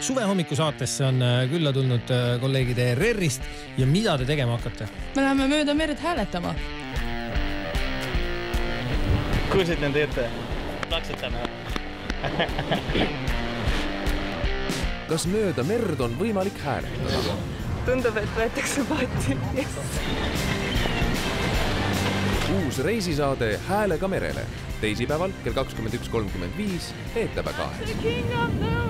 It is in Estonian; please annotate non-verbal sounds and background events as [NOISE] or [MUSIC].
suvehommiku-saatesse on äh, külla tulnud äh, kolleegid ERR-ist ja mida te tegema hakkate? me läheme mööda merd hääletama. kuulsid nende jutte? plaksutan [LAUGHS] kas mööda merd on võimalik hääletada? tundub, et võetakse paati yes.. [LAUGHS] uus reisisaade Häälega merele teisipäeval kell kakskümmend üks kolmkümmend viis ETV kahel.